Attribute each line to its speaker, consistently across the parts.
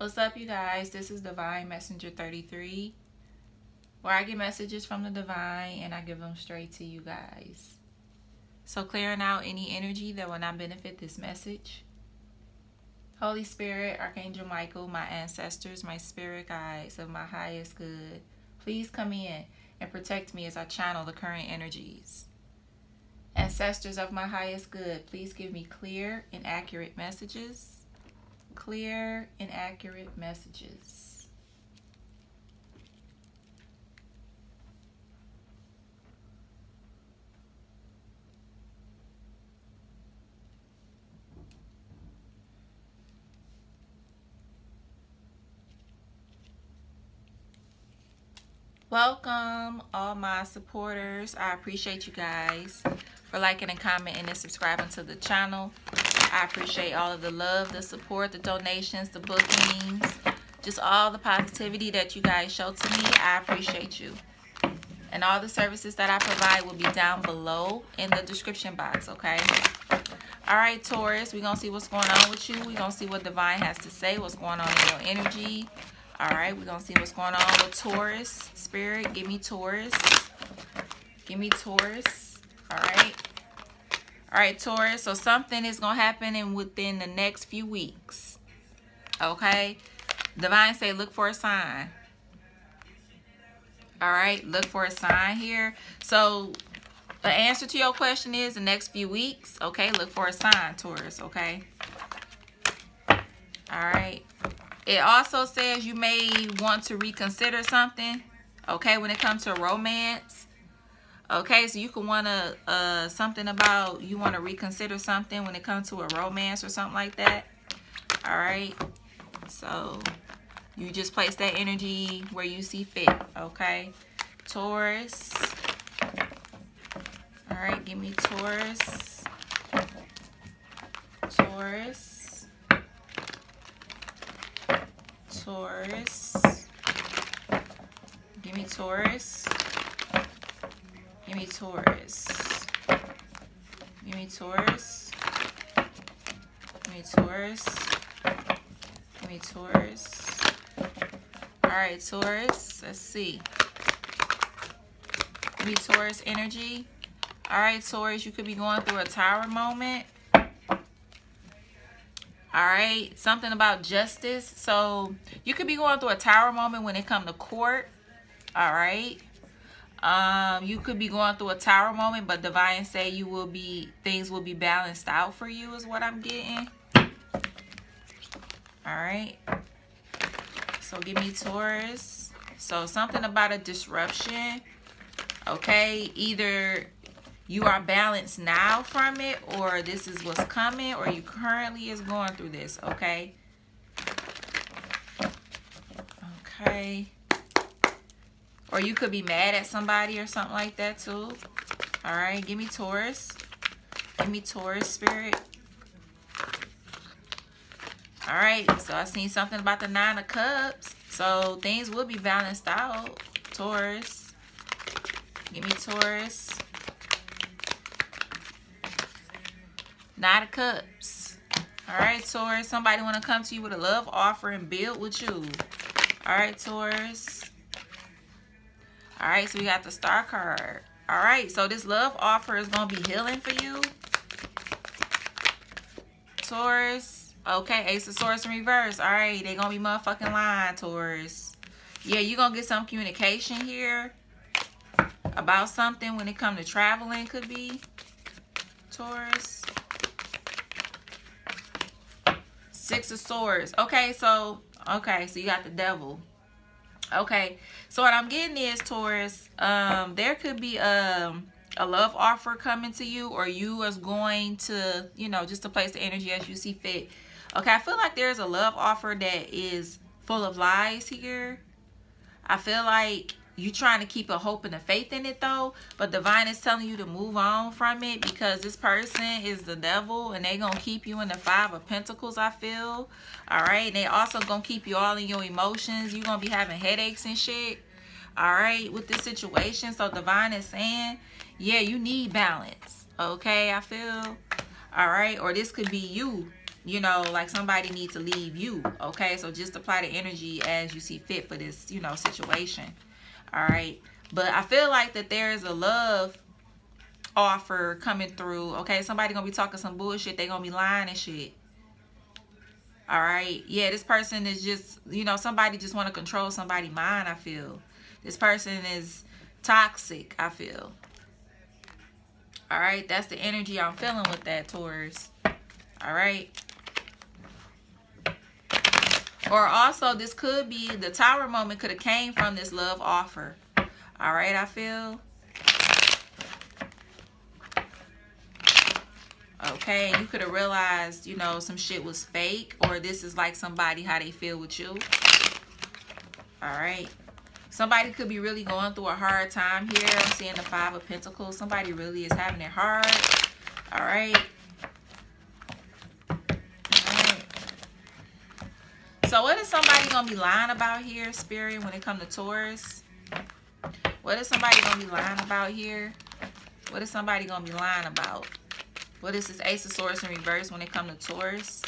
Speaker 1: What's up, you guys? This is Divine Messenger 33, where I get messages from the divine and I give them straight to you guys. So, clearing out any energy that will not benefit this message. Holy Spirit, Archangel Michael, my ancestors, my spirit guides of my highest good, please come in and protect me as I channel the current energies. Ancestors of my highest good, please give me clear and accurate messages clear and accurate messages. Welcome, all my supporters. I appreciate you guys for liking and commenting and subscribing to the channel. I appreciate all of the love, the support, the donations, the bookings, just all the positivity that you guys show to me. I appreciate you. And all the services that I provide will be down below in the description box, okay? All right, Taurus, we're going to see what's going on with you. We're going to see what Divine has to say, what's going on in your energy. All right, we're going to see what's going on with Taurus. Spirit, give me Taurus. Give me Taurus. All right. All right, Taurus. So something is going to happen in within the next few weeks. Okay. Divine say look for a sign. All right. Look for a sign here. So the answer to your question is the next few weeks. Okay. Look for a sign, Taurus. Okay. All right. It also says you may want to reconsider something. Okay. When it comes to romance. Okay, so you can want to, uh, something about, you want to reconsider something when it comes to a romance or something like that. All right. So you just place that energy where you see fit. Okay. Taurus. All right, give me Taurus. Taurus. Taurus. Give me Taurus. Give me Taurus. Give me Taurus. Give me Taurus. Give me Taurus. All right, Taurus. Let's see. Give me Taurus energy. All right, Taurus, you could be going through a tower moment. All right, something about justice. So you could be going through a tower moment when it comes to court. All right. Um, you could be going through a tower moment, but divine say you will be things will be balanced out for you is what I'm getting. All right. So give me Taurus. So something about a disruption. Okay, either you are balanced now from it or this is what's coming or you currently is going through this, okay? Okay. Or you could be mad at somebody or something like that too. All right, give me Taurus. Give me Taurus spirit. All right, so I seen something about the Nine of Cups. So things will be balanced out. Taurus. Give me Taurus. Nine of Cups. All right, Taurus. Somebody want to come to you with a love offer and build with you. All right, Taurus. All right, so we got the star card. All right, so this love offer is going to be healing for you. Taurus. Okay, Ace of Swords in reverse. All right, they going to be motherfucking lying, Taurus. Yeah, you're going to get some communication here about something when it comes to traveling could be. Taurus. Six of Swords. Okay, so, okay, so you got the devil. Okay, so what I'm getting is, Taurus, um, there could be um, a love offer coming to you or you is going to, you know, just to place the energy as you see fit. Okay, I feel like there's a love offer that is full of lies here. I feel like you trying to keep a hope and a faith in it though but divine is telling you to move on from it because this person is the devil and they gonna keep you in the five of pentacles i feel all right they also gonna keep you all in your emotions you gonna be having headaches and shit all right with this situation so divine is saying yeah you need balance okay i feel all right or this could be you you know, like somebody needs to leave you. Okay, so just apply the energy as you see fit for this, you know, situation. All right, but I feel like that there is a love offer coming through. Okay, somebody gonna be talking some bullshit. They gonna be lying and shit. All right, yeah, this person is just, you know, somebody just want to control somebody's mind. I feel this person is toxic. I feel. All right, that's the energy I'm feeling with that Taurus. All right. Or also, this could be the tower moment could have came from this love offer. All right, I feel. Okay, you could have realized, you know, some shit was fake. Or this is like somebody, how they feel with you. All right. Somebody could be really going through a hard time here. I'm seeing the Five of Pentacles. Somebody really is having it hard. All right. So what is somebody to be lying about here, Spirit, when it comes to Taurus? What is somebody to be lying about here? What is somebody to be lying about? What is this Ace of Swords in reverse when it comes to Taurus?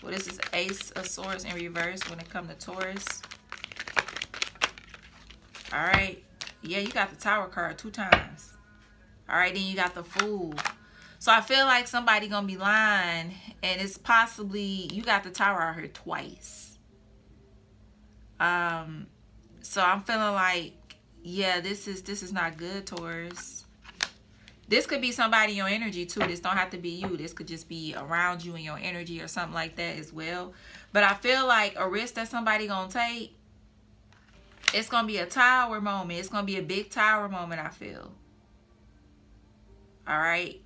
Speaker 1: What is this Ace of Swords in reverse when it comes to Taurus? All right. Yeah, you got the Tower card two times. All right, then you got the Fool. So I feel like somebody to be lying and it's possibly you got the Tower out here twice. Um, so I'm feeling like, yeah, this is this is not good, Taurus. This could be somebody in your energy too. This don't have to be you. This could just be around you in your energy or something like that as well. But I feel like a risk that somebody gonna take, it's gonna be a tower moment. It's gonna be a big tower moment, I feel. All right.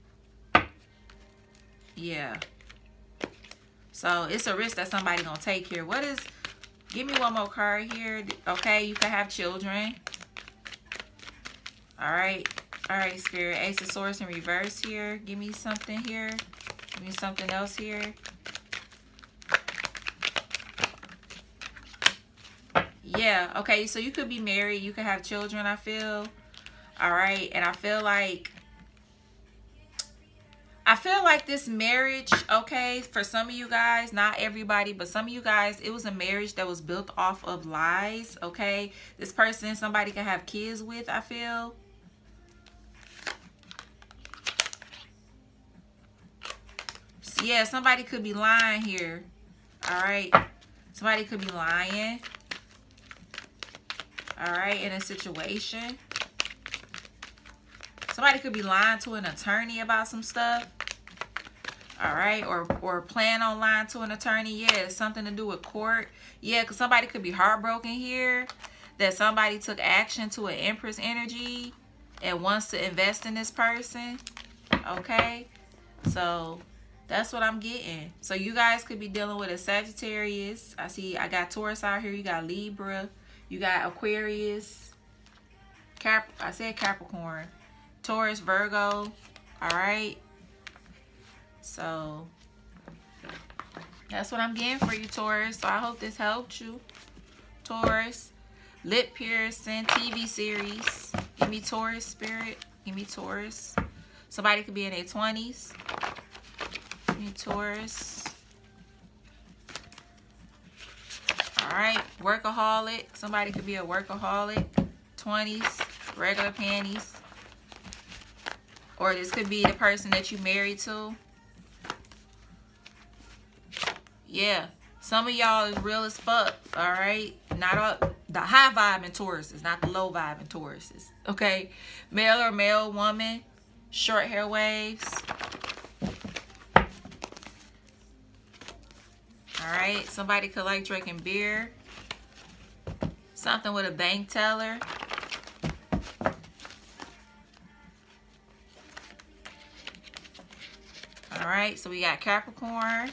Speaker 1: Yeah. So it's a risk that somebody gonna take here. What is Give me one more card here. Okay, you can have children. All right. All right, Spirit. Ace of Swords in reverse here. Give me something here. Give me something else here. Yeah, okay. So you could be married. You could have children, I feel. All right. And I feel like I feel like this marriage, okay, for some of you guys, not everybody, but some of you guys, it was a marriage that was built off of lies, okay? This person, somebody can have kids with, I feel. Yeah, somebody could be lying here, all right? Somebody could be lying, all right, in a situation. Somebody could be lying to an attorney about some stuff. All right. Or, or plan on lying to an attorney. Yeah, something to do with court. Yeah, because somebody could be heartbroken here. That somebody took action to an Empress energy and wants to invest in this person. Okay. So that's what I'm getting. So you guys could be dealing with a Sagittarius. I see I got Taurus out here. You got Libra. You got Aquarius. Cap I said Capricorn. Taurus, Virgo. All right. So that's what I'm getting for you, Taurus. So I hope this helped you. Taurus. Lip piercing TV series. Give me Taurus spirit. Give me Taurus. Somebody could be in their 20s. Give me Taurus. All right. Workaholic. Somebody could be a workaholic. 20s. Regular panties. Or this could be the person that you married to. Yeah. Some of y'all is real as fuck, all right? Not all, the high vibe in Tauruses, not the low vibe in Tauruses, okay? Male or male woman, short hair waves. All right, somebody could like drinking beer. Something with a bank teller. All right, so we got Capricorn.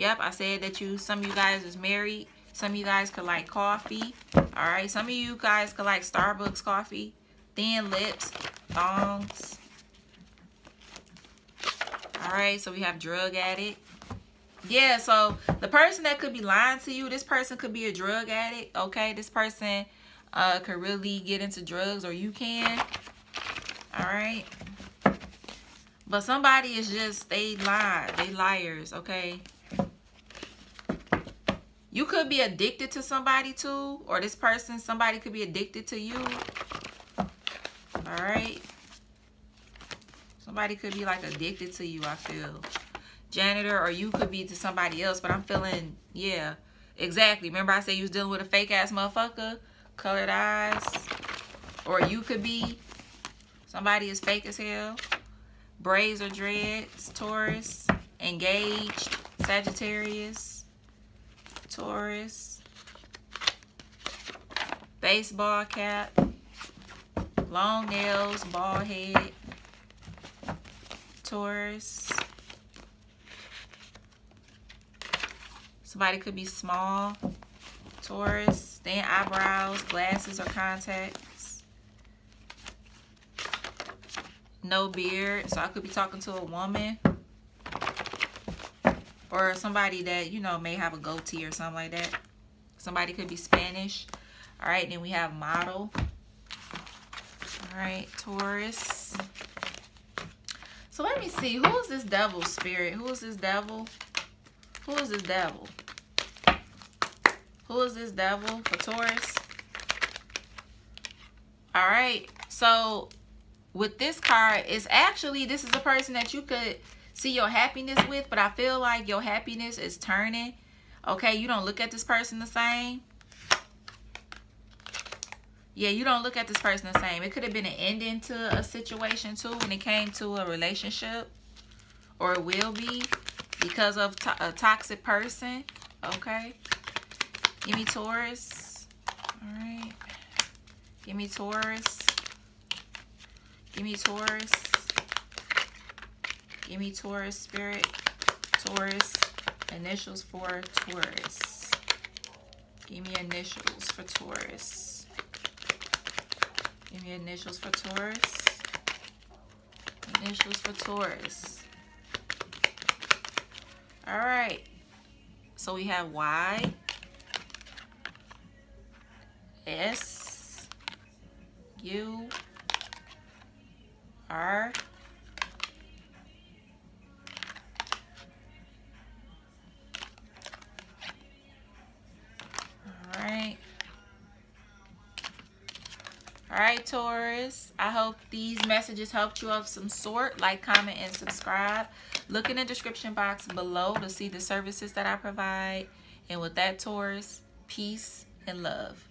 Speaker 1: Yep, I said that you, some of you guys is married. Some of you guys could like coffee. All right, some of you guys could like Starbucks coffee. Thin lips, thongs. All right, so we have drug addict. Yeah, so the person that could be lying to you, this person could be a drug addict, okay? This person uh, could really get into drugs or you can. All right. But somebody is just, they lie. They liars, okay? You could be addicted to somebody too. Or this person, somebody could be addicted to you. Alright. Somebody could be like addicted to you, I feel. Janitor, or you could be to somebody else. But I'm feeling, yeah. Exactly. Remember I said you was dealing with a fake ass motherfucker? Colored eyes. Or you could be somebody is fake as hell. Braids or dreads. Taurus. Engaged. Sagittarius. Taurus. Baseball cap. Long nails. Bald head. Taurus. Somebody could be small. Taurus. Thin eyebrows, glasses or contacts. No beard. So I could be talking to a woman. Or somebody that, you know, may have a goatee or something like that. Somebody could be Spanish. All right, then we have model. All right, Taurus. So let me see. Who is this devil spirit? Who is this devil? Who is this devil? Who is this devil for Taurus? All right. So with this card, it's actually, this is a person that you could see your happiness with, but I feel like your happiness is turning. Okay, you don't look at this person the same. Yeah, you don't look at this person the same. It could have been an ending to a situation too when it came to a relationship. Or it will be because of to a toxic person. Okay. Give me Taurus. All right. Give me Taurus. Give me Taurus. Give me Taurus spirit. Taurus. Initials for Taurus. Give me initials for Taurus. Give me initials for Taurus. Initials for Taurus. All right. So we have Y. S U R All right, Taurus. I hope these messages helped you of some sort. Like, comment, and subscribe. Look in the description box below to see the services that I provide. And with that, Taurus, peace and love.